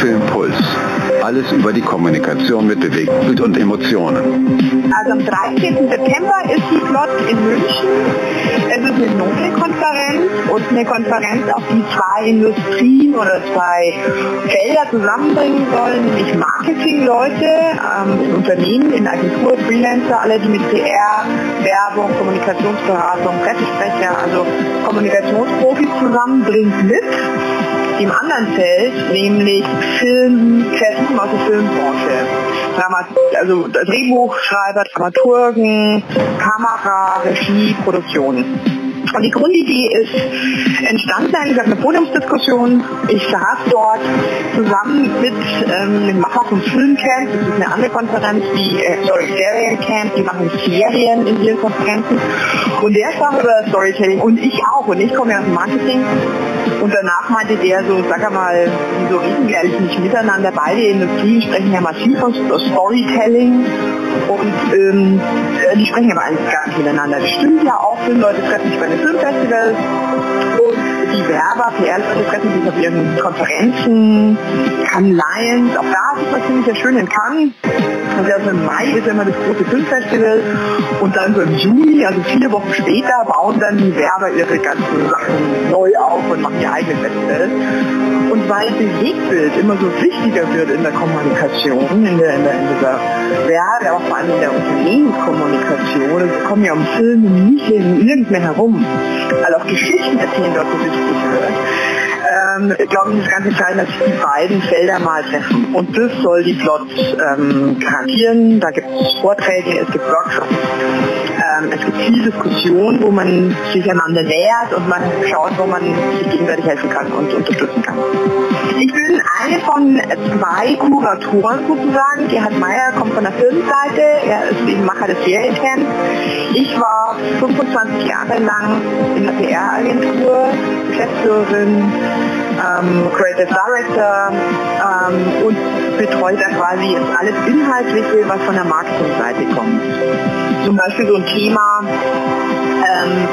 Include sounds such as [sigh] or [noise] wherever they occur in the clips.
Filmpuls. Alles über die Kommunikation mit Bewegtbild und Emotionen. Also am 13. September ist die Plot in München. Es ist eine Nobelkonferenz und eine Konferenz, auf die zwei Industrien oder zwei Felder zusammenbringen sollen, nämlich Marketingleute ähm, Unternehmen, in Agentur, Freelancer, alle, die mit PR, Werbung, Kommunikationsberatung, Pressesprecher, also Kommunikationsprofis zusammenbringen mit dem anderen Feld, nämlich Film, Kreativen aus der Filmbranche. Also Drehbuchschreiber, Dramaturgen, Kamera, Regie, Produktion. Und die Grundidee ist entstanden eigentlich aus einer Podiumsdiskussion. Ich saß dort zusammen mit ähm, dem Macher vom Filmcamp, das ist eine andere Konferenz, die, äh, sorry, Seriencamp, die machen Serien in ihren Konferenzen. Und der sprach über Storytelling und ich auch. Und ich komme ja aus dem Marketing. Und danach meinte der so, sag mal, wieso reden wir eigentlich nicht miteinander? Beide Industrien sprechen ja massiv von Storytelling und ähm, die sprechen aber eigentlich gar nicht miteinander. Das stimmt ja auch, Filmleute treffen sich bei den Filmfestivals und die Werber, PR-Leute treffen sich auf ihren Konferenzen, Cannes Lions, auch da ist was ziemlich sehr schön in Cannes. Also im Mai ist immer das große Filmfestival. Und dann so im Juni, also vier Wochen später, bauen dann die Werber ihre ganzen Sachen neu auf und machen ihr eigenes Festival. Und weil Bewegtbild immer so wichtiger wird in der Kommunikation, in, der, in, der, in dieser Werbe, aber vor allem in der Unternehmenskommunikation, es kommen ja um Filme nicht nirgends herum, weil auch Geschichten erzählen dort so wichtig wird, ähm, glaube ich, ist ganz entscheidend, dass sich die beiden Felder mal treffen. Und das soll die Plot ähm, garantieren. Da gibt es Vorträge, es gibt Workshops, ähm, es gibt viel Diskussion, wo man sich einander nähert und man schaut, wo man sich gegenseitig helfen kann und unterstützen kann. Ich bin eine von zwei Kuratoren sozusagen. Gerhard Meyer kommt von der Filmseite, er ist eben Macher des Seriencamps. Ich war 25 Jahre lang in der PR-Agentur, Geschäftsführerin, ähm, Creative Director ähm, und betreut da quasi jetzt alles Inhaltliche, was von der Marketingseite kommt. Zum Beispiel so ein Thema, ähm,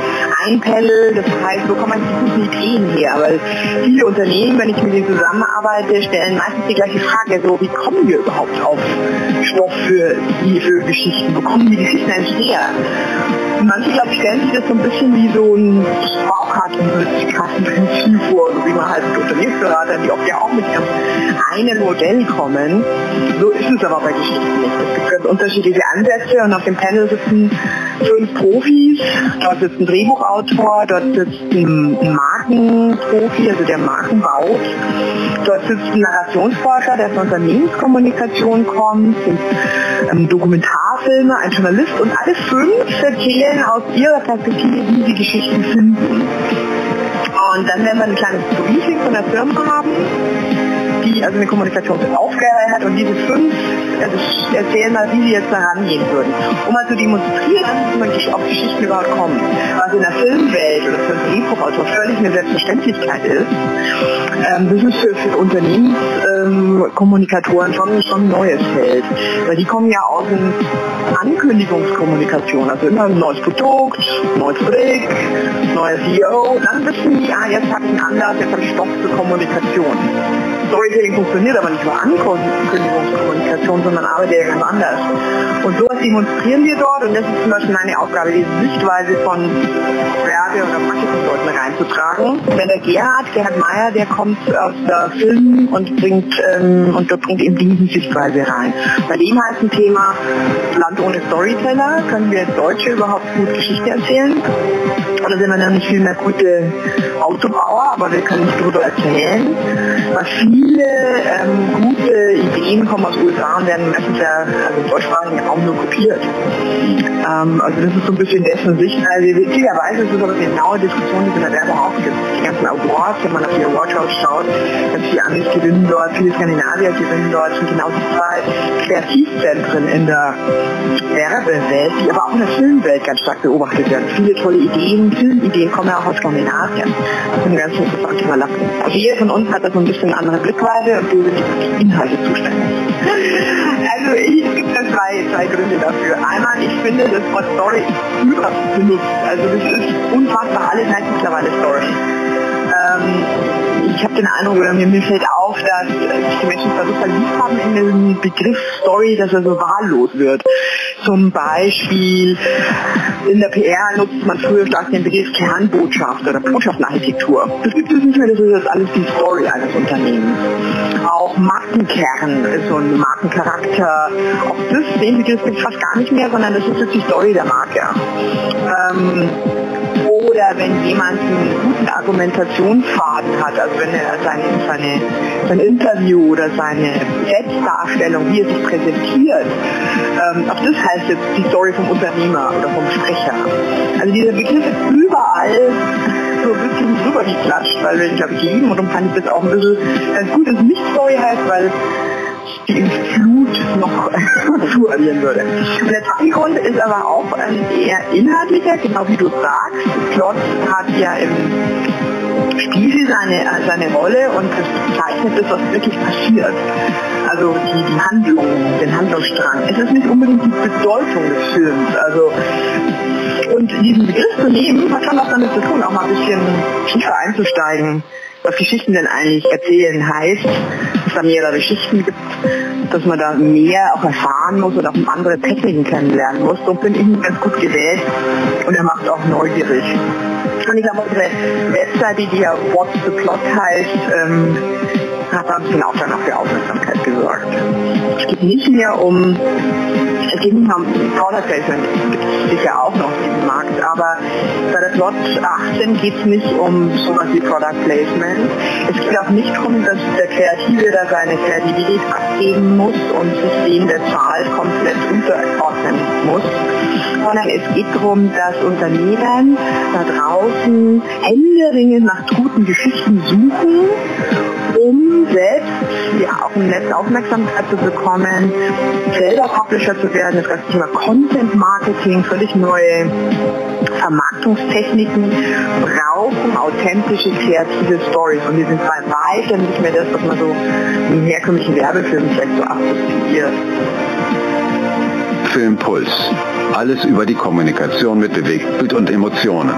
ein Panel, das heißt, wo kommen die guten Ideen her? Weil viele Unternehmen, wenn ich mit denen zusammenarbeite, stellen meistens die gleiche Frage, so wie kommen wir überhaupt auf Stoff für, die, für Geschichten? Wo kommen die Geschichten eigentlich her? Manche, glaube ich, stellen sich das so ein bisschen wie so ein Baukartenprinzip vor, so wie man halt mit Unternehmensberatern, die oft ja auch mit ihrem einen Modell kommen. So ist es aber bei Geschichten nicht. Es gibt ganz unterschiedliche Ansätze und auf dem Panel sitzen fünf Profis, dort sitzt ein Drehbuchautor, dort sitzt ein Markenprofi, also der Marken baut, dort sitzt ein Narrationsforscher, der von Unternehmenskommunikation kommt, sind Dokumentarfilme, ein Journalist und alle fünf erzählen aus ihrer Perspektive, wie sie Geschichten finden. Und dann werden wir ein kleines Briefing von der Firma haben, die also eine Kommunikationsaufgabe hat und diese fünf also erzählen mal, wie sie jetzt da rangehen würden. Um mal zu demonstrieren, wie man auf Geschichten überhaupt kommt. Was in der Filmwelt oder für einen Drehbuchautor völlig eine Selbstverständlichkeit ist, ähm, das ist für, für Unternehmenskommunikatoren ähm, schon, schon ein neues Feld. Weil die kommen ja aus einer Ankündigungskommunikation, also immer ein neues Produkt, neues Projekt, neues CEO, dann wissen die, ah, jetzt habe ich einen Anlass, jetzt habe Stoff zur Kommunikation. Storytelling funktioniert aber nicht nur Ankündigungskommunikation, sondern arbeitet ja ganz anders. Und sowas demonstrieren wir dort und das ist zum Beispiel meine Aufgabe, diese Sichtweise von Werbe- oder Marketingleuten reinzutragen. Wenn der Gerhard, Gerhard Meyer, der kommt aus der Film und bringt ähm, und der bringt eben diese Sichtweise rein. Bei dem heißt ein Thema Land ohne Storyteller, können wir Deutsche überhaupt gut Geschichte erzählen? Oder sind wir dann nicht viel mehr gute Autobauer, aber wir können nicht darüber erzählen? Was viele ähm, Ideen kommen aus den USA und werden meistens ja also im deutschsprachigen Raum nur kopiert. Ähm, also das ist so ein bisschen dessen Sicht. Also witzigerweise ist es aber eine genaue Diskussion, die es in der Werbung auch gibt. Die ganzen Awards, wenn man auf die Awardshows schaut, ganz viele Amis gewinnen dort, viele Skandinavier gewinnen dort, sind genau die zwei Kreativzentren in der Werbewelt, die aber auch in der Filmwelt ganz stark beobachtet werden. Viele tolle Ideen, Filmideen kommen ja auch aus Skandinavien. Das ist eine ganz interessante Überlappung. Also jeder von uns hat da so ein bisschen eine andere Blickweise und wir sind die Inhalte zuständig. Also ich, es gibt zwei, zwei Gründe dafür. Einmal, ich finde das Wort Story überbenutzt. Also das ist unfassbar, alles heißt mittlerweile Story. Ähm, ich habe den Eindruck, oder mir, fällt auf, dass die Menschen so verliebt haben in den Begriff Story, dass er so wahllos wird. Zum Beispiel in der PR nutzt man früher stark den Begriff Kernbotschaft oder Botschaftenarchitektur. Das gibt es nicht mehr, das ist jetzt alles die Story eines Unternehmens. Auch Markenkern ist so ein Markencharakter. Auch das, den Begriff gibt es fast gar nicht mehr, sondern das ist jetzt die Story der Marke. Ähm, wenn jemand einen guten Argumentationsfaden hat, also wenn er seine, seine, sein Interview oder seine Selbstdarstellung, wie er sich präsentiert, ähm, auch das heißt jetzt die Story vom Unternehmer oder vom Sprecher. Also dieser Begriff ist überall so ein bisschen drüber geklatscht, weil ich glaube, jedem und darum fand ich das auch ein bisschen ganz gut, dass es nicht Story heißt, weil die Flut noch [laughs] zuaddieren würde. Und der zweite Grund ist aber auch ein eher inhaltlicher, genau wie du sagst. Klotz hat ja im Spiegel seine, seine Rolle und das zeichnet das, was wirklich passiert. Also die, die Handlung, den Handlungsstrang. Es ist nicht unbedingt die Bedeutung des Films. Also und diesen Begriff zu nehmen, hat schon was damit zu tun, auch mal ein bisschen tiefer einzusteigen was Geschichten denn eigentlich erzählen heißt, es da mehrere Geschichten gibt, dass man da mehr auch erfahren muss oder auch andere Techniken kennenlernen muss. So bin ich ganz gut gewählt und er macht auch neugierig. Und ich glaube, unsere Webseite, die ja What's the Plot heißt, ähm, bisschen auch dann auch für Aufmerksamkeit gesorgt. Es geht nicht mehr um, es geht nicht mehr um Product Placement, gibt sicher auch noch diesen Markt, aber bei der Plot 18 geht es nicht um sowas wie Product Placement. Es geht auch nicht darum, dass der Kreative da seine Kreativität abgeben muss und sich dem der Zahl komplett unterordnen muss, sondern es geht darum, dass Unternehmen da draußen händeringend nach guten Geschichten suchen um selbst ja, auf dem Netz Aufmerksamkeit zu bekommen, selber Publisher zu werden, das ganze Thema Content Marketing, völlig neue Vermarktungstechniken brauchen authentische, kreative Stories. Und die sind bei weitem nicht mehr das, was man so in herkömmlichen Werbefilmen vielleicht so assoziiert. Filmpuls. Alles über die Kommunikation mit Bewegtbild und Emotionen.